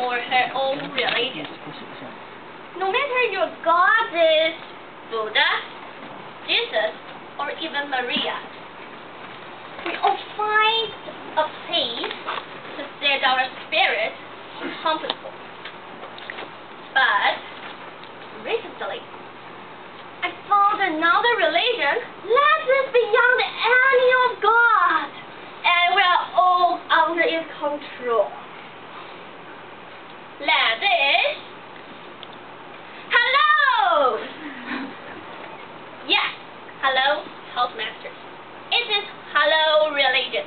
or her own religion. No matter your God is Buddha, Jesus, or even Maria, we all find a place to set our spirit comfortable. But recently, I found another religion that is beyond any of God, and we are all under its control. Hello! Yes, hello, Toastmasters. It is hello religion.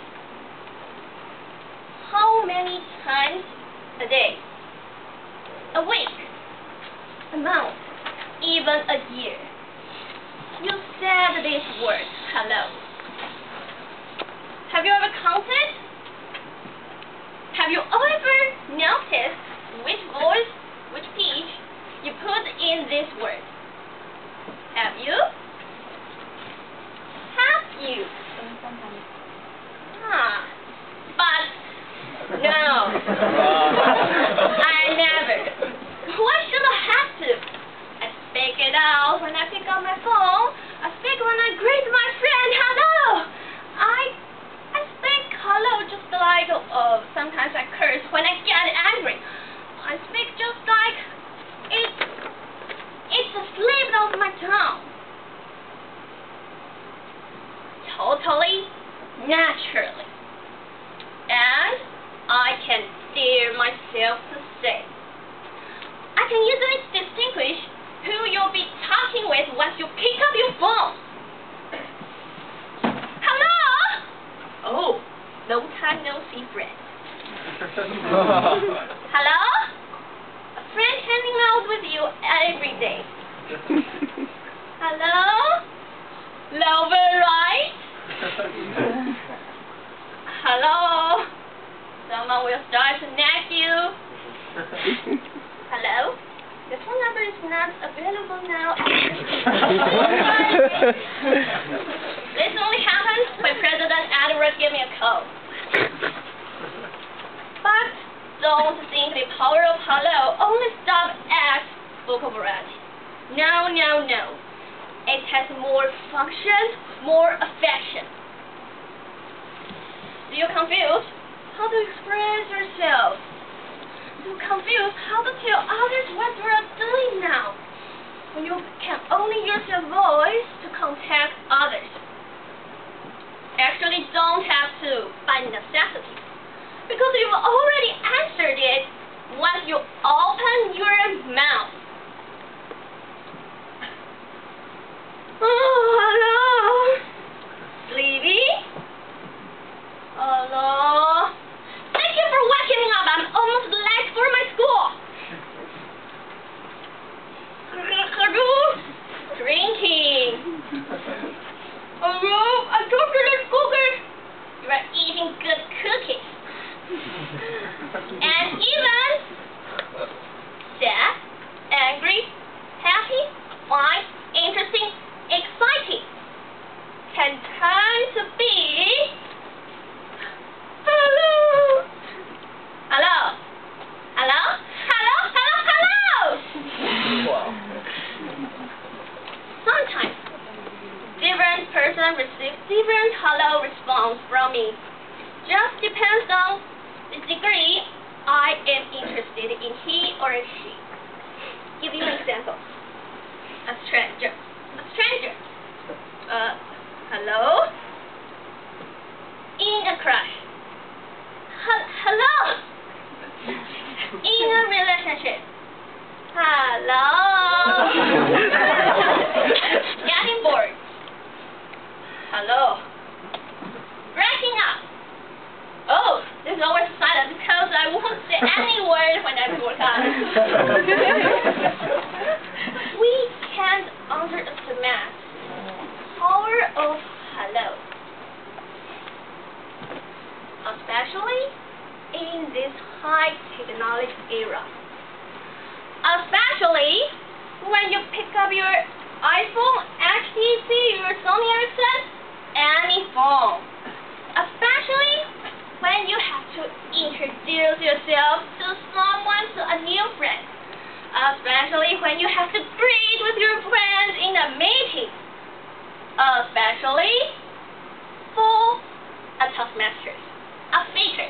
How many times a day? A week? A month? Even a year? You said this word, hello. Have you ever counted? Have you ever noticed which voice, which pitch you put in this word? Have you? Have you? Ah, but no. Uh, I never. Why should I have to? I speak it out when I pick up my phone. I speak when I greet my friend. Hello. I I speak hello just like uh, sometimes I curse when I get angry. I speak just like it it's a slip of my tongue. Totally naturally. And I can dare myself to say. I can easily distinguish who you'll be talking with once you pick up your phone. Hello? Oh, no time no see friend. Hello? A friend hanging out with you every day. Hello? Lover, right? Hello? Will start to nag you. Hello? The phone number is not available now. this only happens when President Edward give me a call. But don't think the power of hello only stops at vocal variety. No, no, no. It has more function, more affection. Do you confuse how to express yourself? Do you confuse how to tell others what you are doing now? When you can only use your voice to contact others. Actually don't have to by necessity. Because you've already answered it once you open your mouth. Oh, hello. Sleepy? Hello? Thank you for waking me up. I'm almost late for my school. Drinking. Hello? I told you to cookies. You are eating good cookies. and even sad, angry, happy, fine, interesting, exciting can turn to be hello. Hello. Hello? Hello? Hello? Hello? Sometimes different person receive different hello response from me. Just depends on the degree I am interested in he or she. Give you an example. A stranger. A stranger. Uh, hello? In a crush. Hel- hello? In a relationship. Hello? Getting bored. Hello? Breaking up. Oh, there's always silence because I won't say any word when I work out. we can't underestimate power of hello. Especially in this high technology era. Especially when you pick up your iPhone, HTC, your Sony Ericsson, any phone. introduce yourself to someone, to a new friend, especially when you have to greet with your friends in a meeting, especially for a Toastmasters, a speaker.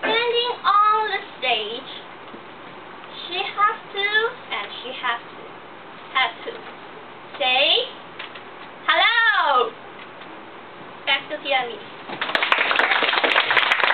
Standing on the stage